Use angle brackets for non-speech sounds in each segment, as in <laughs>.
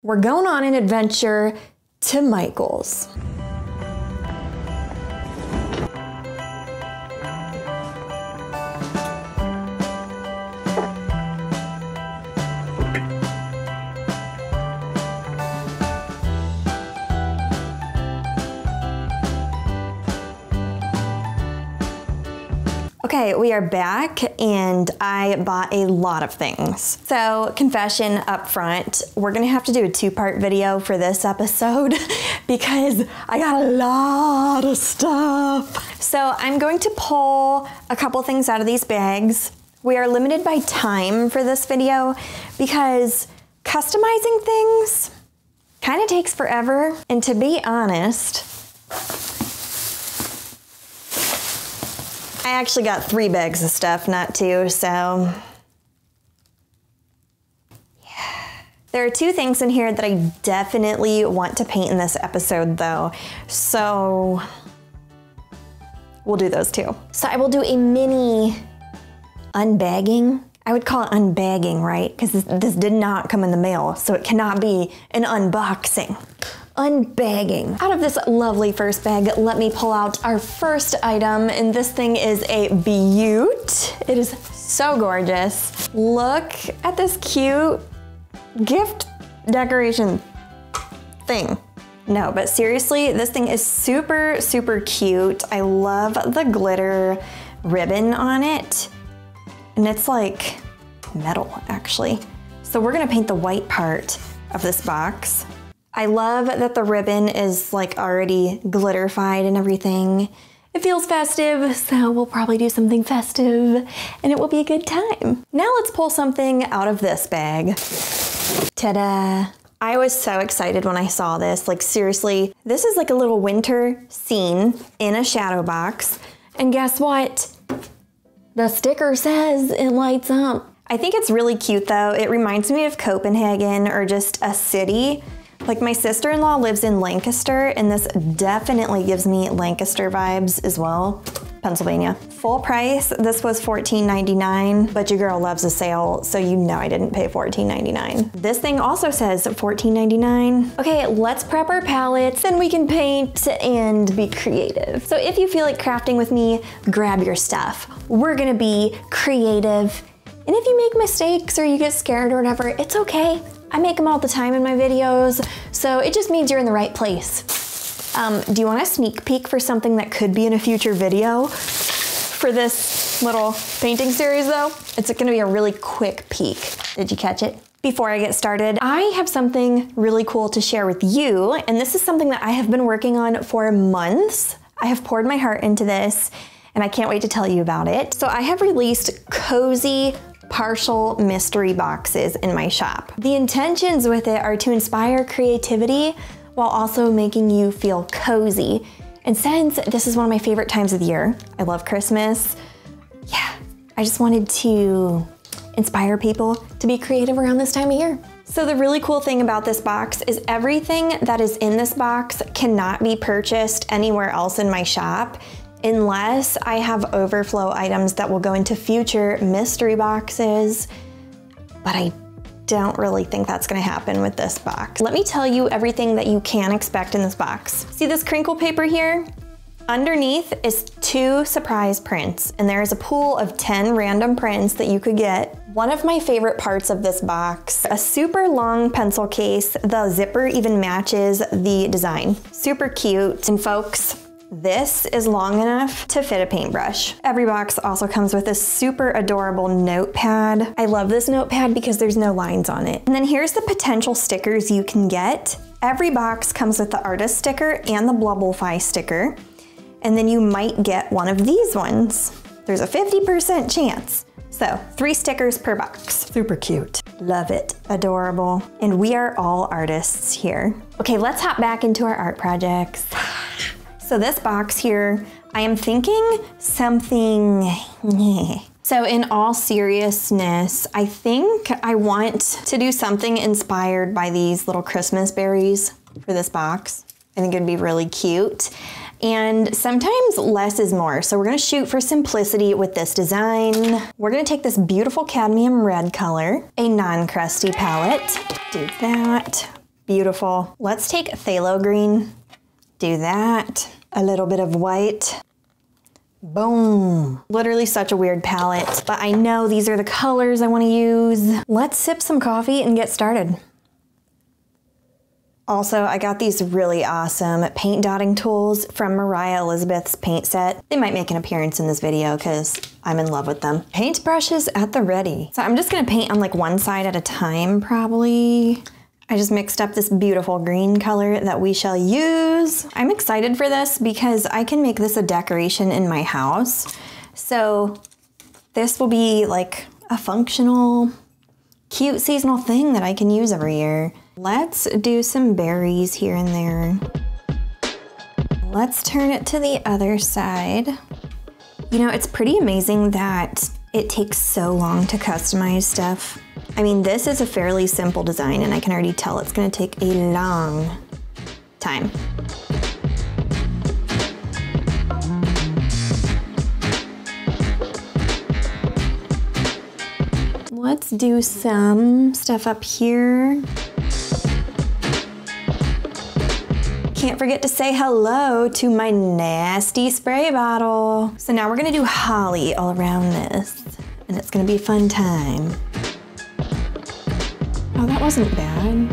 We're going on an adventure to Michael's. Okay, we are back and I bought a lot of things. So, confession up front, we're gonna have to do a two part video for this episode <laughs> because I got a lot of stuff. So, I'm going to pull a couple things out of these bags. We are limited by time for this video because customizing things kind of takes forever. And to be honest, I actually got three bags of stuff, not two, so. Yeah. There are two things in here that I definitely want to paint in this episode though. So we'll do those two. So I will do a mini unbagging. I would call it unbagging, right? Because this, this did not come in the mail, so it cannot be an unboxing unbagging. Out of this lovely first bag, let me pull out our first item, and this thing is a beaut. It is so gorgeous. Look at this cute gift decoration thing. No, but seriously, this thing is super, super cute. I love the glitter ribbon on it. And it's like metal, actually. So we're gonna paint the white part of this box. I love that the ribbon is like already glitterified and everything. It feels festive, so we'll probably do something festive and it will be a good time. Now let's pull something out of this bag. Ta-da! I was so excited when I saw this. Like seriously, this is like a little winter scene in a shadow box. And guess what? The sticker says it lights up. I think it's really cute though. It reminds me of Copenhagen or just a city like my sister-in-law lives in Lancaster and this definitely gives me Lancaster vibes as well. Pennsylvania. Full price, this was $14.99, but your girl loves a sale, so you know I didn't pay $14.99. This thing also says $14.99. Okay, let's prep our palettes and we can paint and be creative. So if you feel like crafting with me, grab your stuff. We're gonna be creative. And if you make mistakes or you get scared or whatever, it's okay. I make them all the time in my videos, so it just means you're in the right place. Um, do you want a sneak peek for something that could be in a future video for this little painting series though? It's gonna be a really quick peek. Did you catch it? Before I get started, I have something really cool to share with you, and this is something that I have been working on for months. I have poured my heart into this, and I can't wait to tell you about it. So I have released cozy partial mystery boxes in my shop. The intentions with it are to inspire creativity while also making you feel cozy. And since this is one of my favorite times of the year, I love Christmas, yeah, I just wanted to inspire people to be creative around this time of year. So the really cool thing about this box is everything that is in this box cannot be purchased anywhere else in my shop unless I have overflow items that will go into future mystery boxes, but I don't really think that's gonna happen with this box. Let me tell you everything that you can expect in this box. See this crinkle paper here? Underneath is two surprise prints, and there is a pool of 10 random prints that you could get. One of my favorite parts of this box, a super long pencil case. The zipper even matches the design. Super cute. And folks, this is long enough to fit a paintbrush. Every box also comes with a super adorable notepad. I love this notepad because there's no lines on it. And then here's the potential stickers you can get. Every box comes with the artist sticker and the Blubblefy sticker. And then you might get one of these ones. There's a 50% chance. So three stickers per box. Super cute. Love it. Adorable. And we are all artists here. Okay, let's hop back into our art projects. <sighs> <sighs> So this box here, I am thinking something, <laughs> so in all seriousness, I think I want to do something inspired by these little Christmas berries for this box. I think it'd be really cute. And sometimes less is more. So we're gonna shoot for simplicity with this design. We're gonna take this beautiful cadmium red color, a non-crusty palette, do that. beautiful. Let's take phthalo green, do that. A little bit of white. Boom. Literally such a weird palette, but I know these are the colors I want to use. Let's sip some coffee and get started. Also, I got these really awesome paint dotting tools from Moriah Elizabeth's paint set. They might make an appearance in this video because I'm in love with them. Paint brushes at the ready. So I'm just gonna paint on like one side at a time probably. I just mixed up this beautiful green color that we shall use. I'm excited for this because I can make this a decoration in my house. So this will be like a functional, cute seasonal thing that I can use every year. Let's do some berries here and there. Let's turn it to the other side. You know, it's pretty amazing that it takes so long to customize stuff. I mean, this is a fairly simple design and I can already tell it's gonna take a long time. Let's do some stuff up here. Can't forget to say hello to my nasty spray bottle. So now we're gonna do holly all around this and it's gonna be a fun time. Oh, that wasn't bad.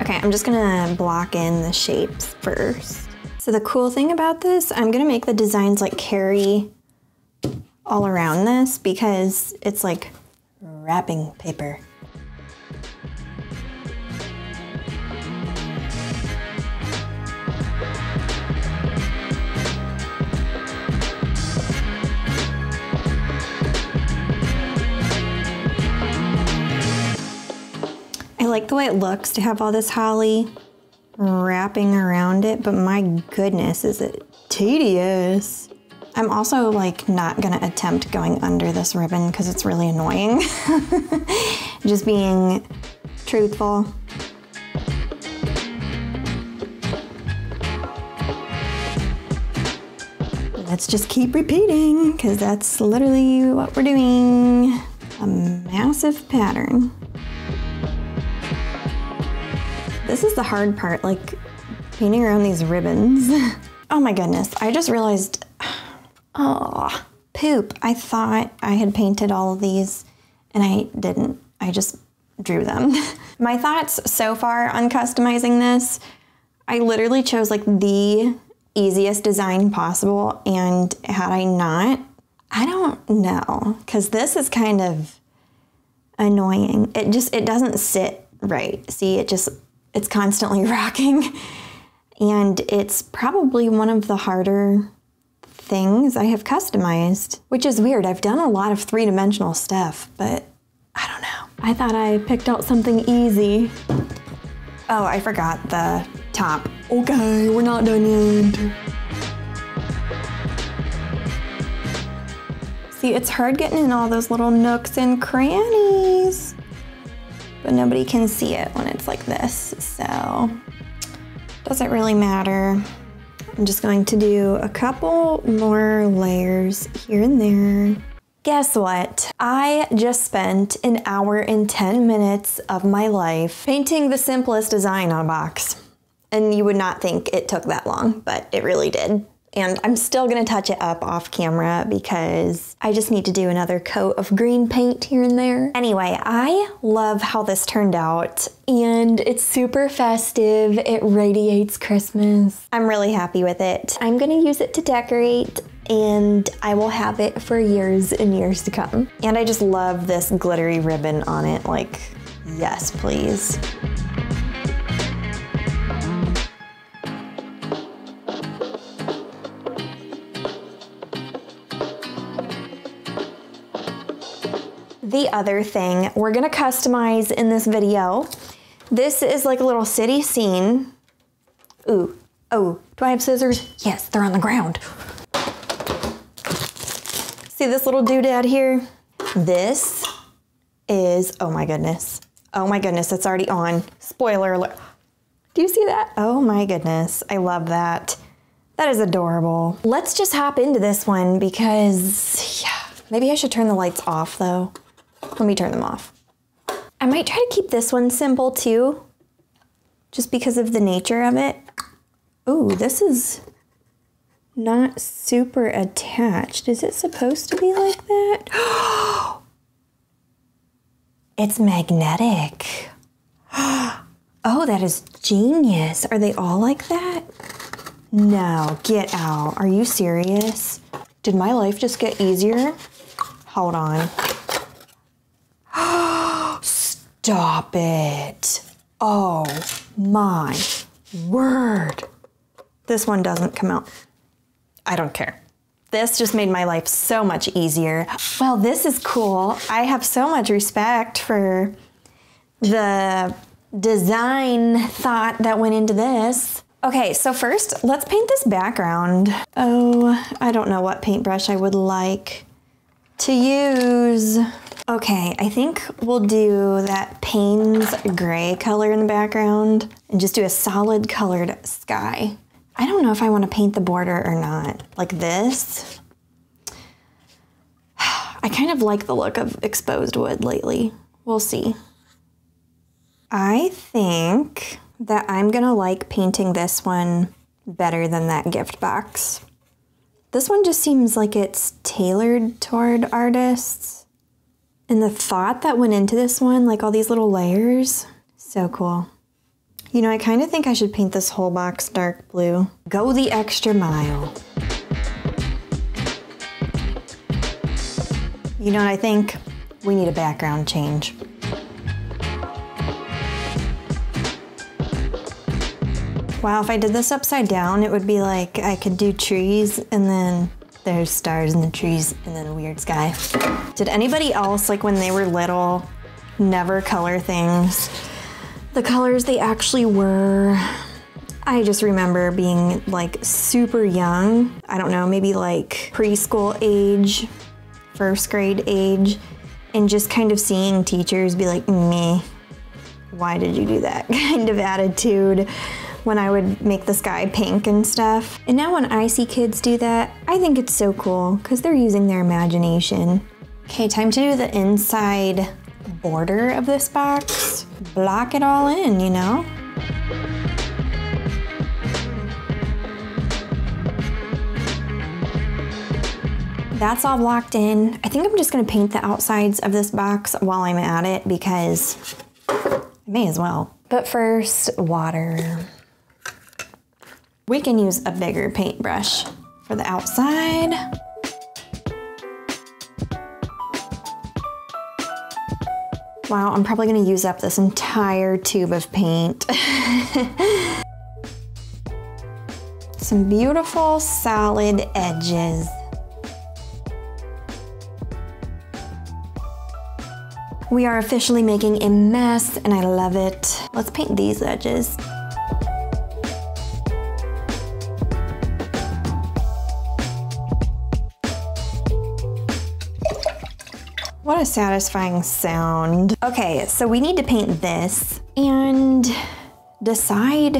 Okay, I'm just gonna block in the shapes first. So the cool thing about this, I'm gonna make the designs like carry all around this because it's like wrapping paper. Like the way it looks to have all this holly wrapping around it, but my goodness, is it tedious. I'm also like not gonna attempt going under this ribbon because it's really annoying. <laughs> Just being truthful. Let's just keep repeating because that's literally what we're doing. A massive pattern. This is the hard part, like painting around these ribbons. <laughs> oh my goodness, I just realized, <sighs> oh, poop. I thought I had painted all of these and I didn't. I just drew them. <laughs> my thoughts so far on customizing this, I literally chose like the easiest design possible and had I not, I don't know, because this is kind of annoying. It just, it doesn't sit right. See, it just it's constantly <laughs> rocking. And it's probably one of the harder things I have customized, which is weird. I've done a lot of three dimensional stuff, but I don't know. I thought I picked out something easy. Oh, I forgot the top. Okay, we're not done yet. See, it's hard getting in all those little nooks and crannies but nobody can see it when it's like this, so doesn't really matter. I'm just going to do a couple more layers here and there. Guess what? I just spent an hour and 10 minutes of my life painting the simplest design on a box. And you would not think it took that long, but it really did. And I'm still gonna touch it up off camera because I just need to do another coat of green paint here and there. Anyway, I love how this turned out and it's super festive. It radiates Christmas. I'm really happy with it. I'm gonna use it to decorate and I will have it for years and years to come. And I just love this glittery ribbon on it. Like, yes, please. The other thing we're gonna customize in this video. This is like a little city scene. Ooh, oh, do I have scissors? Yes, they're on the ground. See this little doodad here? This is, oh my goodness. Oh my goodness, it's already on. Spoiler alert. Do you see that? Oh my goodness, I love that. That is adorable. Let's just hop into this one because, yeah, maybe I should turn the lights off though. Let me turn them off. I might try to keep this one simple too, just because of the nature of it. Ooh, this is not super attached. Is it supposed to be like that? <gasps> it's magnetic. <gasps> Oh, that is genius. Are they all like that? No, get out. Are you serious? Did my life just get easier? Hold on. Stop it. Oh my word. This one doesn't come out. I don't care. This just made my life so much easier. Well, this is cool. I have so much respect for the design thought that went into this. Okay, so first, let's paint this background. Oh, I don't know what paintbrush I would like to use. Okay, I think we'll do that Payne's gray color in the background and just do a solid colored sky. I don't know if I want to paint the border or not. Like this. <sighs> I kind of like the look of exposed wood lately. We'll see. I think that I'm gonna like painting this one better than that gift box. This one just seems like it's tailored toward artists. And the thought that went into this one, like all these little layers, so cool. You know, I kind of think I should paint this whole box dark blue. Go the extra mile. You know what I think? We need a background change. Wow, if I did this upside down, it would be like I could do trees and then there's stars in the trees and then a weird sky. Did anybody else, like when they were little, never color things the colors they actually were? I just remember being like super young. I don't know, maybe like preschool age, first grade age, and just kind of seeing teachers be like, me, why did you do that <laughs> kind of attitude when I would make the sky pink and stuff. And now when I see kids do that, I think it's so cool because they're using their imagination. Okay, time to do the inside border of this box. Block it all in, you know? That's all blocked in. I think I'm just gonna paint the outsides of this box while I'm at it because I may as well. But first, water. We can use a bigger paintbrush for the outside. Wow, I'm probably gonna use up this entire tube of paint. <laughs> Some beautiful solid edges. We are officially making a mess and I love it. Let's paint these edges. What a satisfying sound. Okay, so we need to paint this and decide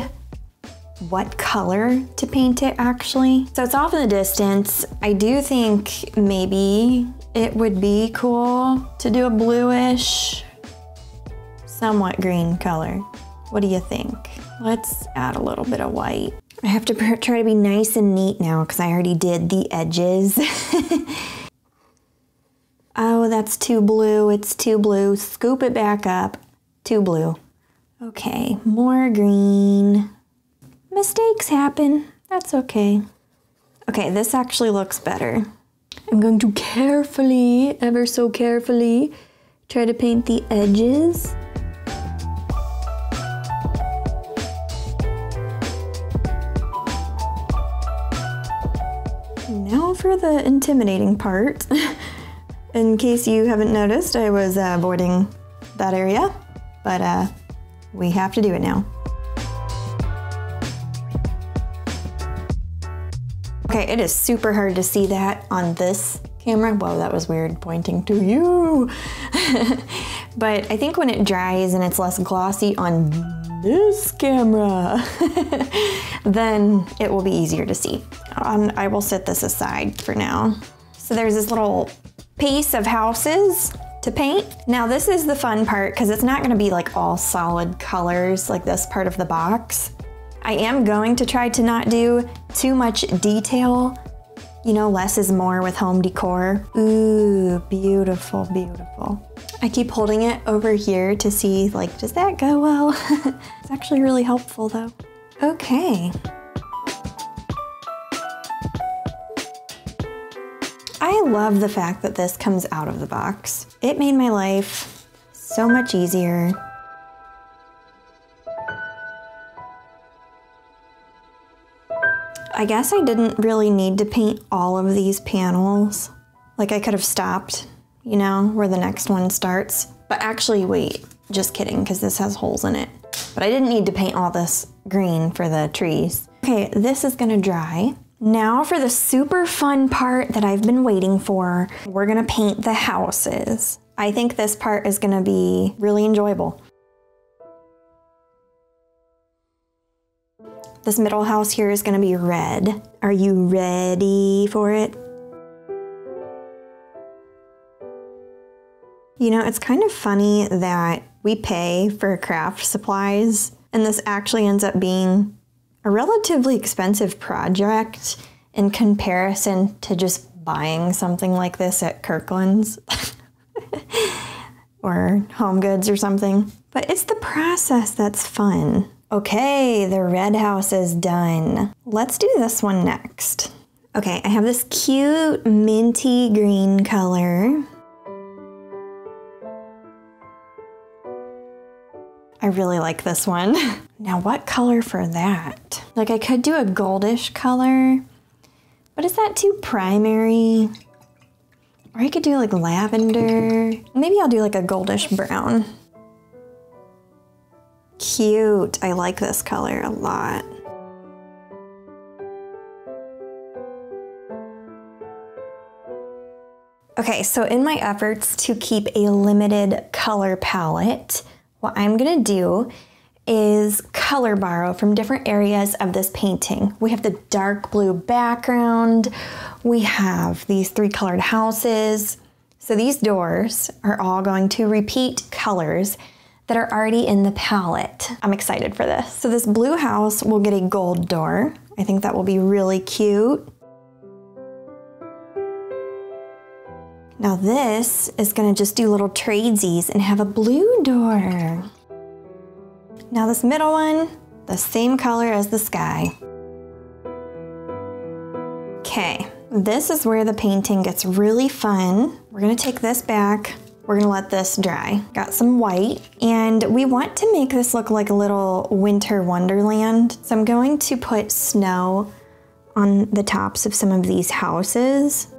what color to paint it actually. So it's off in the distance. I do think maybe it would be cool to do a bluish, somewhat green color. What do you think? Let's add a little bit of white. I have to try to be nice and neat now because I already did the edges. <laughs> Oh, that's too blue. It's too blue. Scoop it back up. Too blue. Okay, more green. Mistakes happen. That's okay. Okay, this actually looks better. I'm going to carefully, ever so carefully, try to paint the edges. Now for the intimidating part. <laughs> In case you haven't noticed, I was uh, avoiding that area, but uh, we have to do it now. Okay, it is super hard to see that on this camera. Whoa, that was weird pointing to you. <laughs> but I think when it dries and it's less glossy on this camera, <laughs> then it will be easier to see. Um, I will set this aside for now. So there's this little piece of houses to paint. Now this is the fun part because it's not gonna be like all solid colors like this part of the box. I am going to try to not do too much detail. You know, less is more with home decor. Ooh, beautiful, beautiful. I keep holding it over here to see like, does that go well? <laughs> it's actually really helpful though. Okay. Love the fact that this comes out of the box. It made my life so much easier. I guess I didn't really need to paint all of these panels. Like I could have stopped, you know, where the next one starts. But actually, wait, just kidding, because this has holes in it. But I didn't need to paint all this green for the trees. Okay, this is gonna dry. Now for the super fun part that I've been waiting for, we're gonna paint the houses. I think this part is gonna be really enjoyable. This middle house here is gonna be red. Are you ready for it? You know, it's kind of funny that we pay for craft supplies and this actually ends up being a relatively expensive project in comparison to just buying something like this at Kirkland's <laughs> or Home Goods or something. But it's the process that's fun. Okay, the red house is done. Let's do this one next. Okay, I have this cute minty green color. I really like this one. <laughs> now what color for that? Like I could do a goldish color, but is that too primary? Or I could do like lavender. Maybe I'll do like a goldish brown. Cute. I like this color a lot. Okay, so in my efforts to keep a limited color palette, what I'm gonna do is color borrow from different areas of this painting. We have the dark blue background, we have these three colored houses. So these doors are all going to repeat colors that are already in the palette. I'm excited for this. So this blue house will get a gold door. I think that will be really cute. Now this is gonna just do little tradesies and have a blue door. Now this middle one, the same color as the sky. Okay, this is where the painting gets really fun. We're gonna take this back, we're gonna let this dry. Got some white, and we want to make this look like a little winter wonderland. So I'm going to put snow on the tops of some of these houses.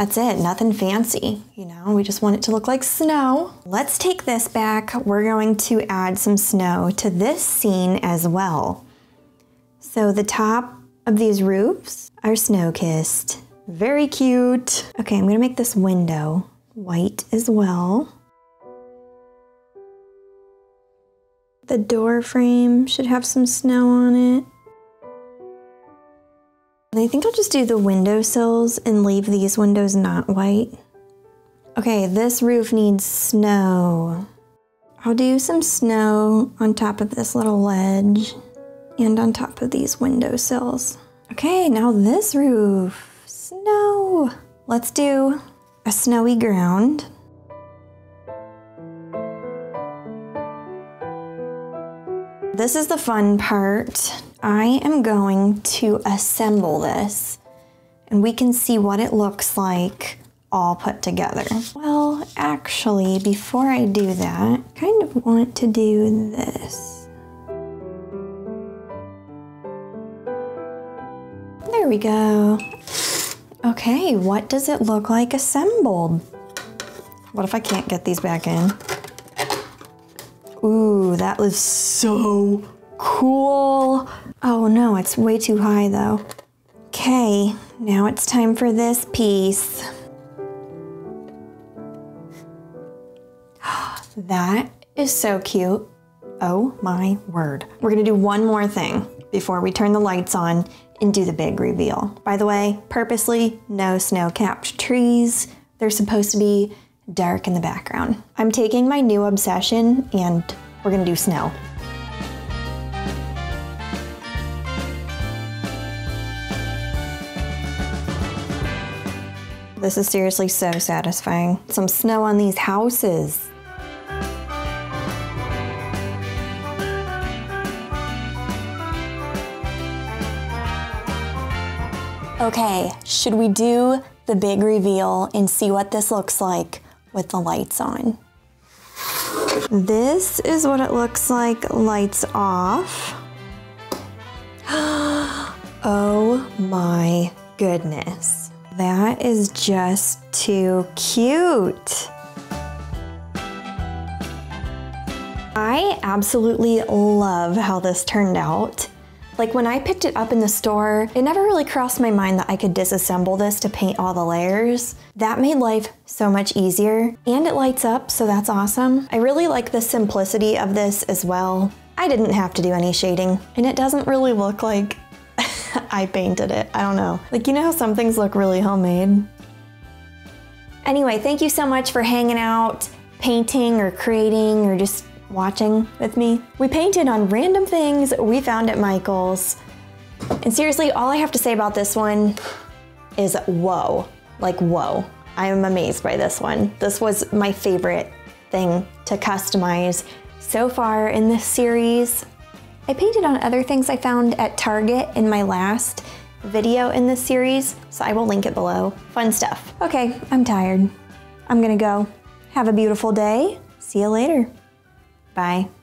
That's it, nothing fancy, you know, we just want it to look like snow. Let's take this back. We're going to add some snow to this scene as well. So the top of these roofs are snow-kissed. Very cute. Okay, I'm gonna make this window white as well. The door frame should have some snow on it. I think I'll just do the windowsills and leave these windows not white. Okay, this roof needs snow. I'll do some snow on top of this little ledge and on top of these windowsills. Okay, now this roof, snow. Let's do a snowy ground. This is the fun part. I am going to assemble this and we can see what it looks like all put together. Well, actually, before I do that, I kind of want to do this. There we go. Okay, what does it look like assembled? What if I can't get these back in? Ooh, that was so cool. Oh no, it's way too high though. Okay, now it's time for this piece. <gasps> that is so cute. Oh my word. We're gonna do one more thing. before we turn the lights on and do the big reveal. By the way, purposely no snow-capped trees. They're supposed to be dark in the background. I'm taking my new obsession and we're gonna do snow. This is seriously so satisfying. Some snow on these houses. Okay, should we do the big reveal and see what this looks like with the lights on? This is what it looks like lights off. <gasps> oh my goodness. That is just too cute. I absolutely love how this turned out. Like when I picked it up in the store, it never really crossed my mind that I could disassemble this to paint all the layers. That made life so much easier and it lights up, so that's awesome. I really like the simplicity of this as well. I didn't have to do any shading and it doesn't really look like <laughs> I painted it. I don't know. Like, you know how some things look really homemade? Anyway, thank you so much for hanging out, painting or creating or just watching with me. We painted on random things we found at Michael's. And seriously, all I have to say about this one is whoa. Like, whoa. I am amazed by this one. This was my favorite thing to customize so far in this series. I painted on other things I found at Target in my last video in this series, so I will link it below. Fun stuff. Okay, I'm tired. I'm gonna go. Have a beautiful day. See you later. Bye.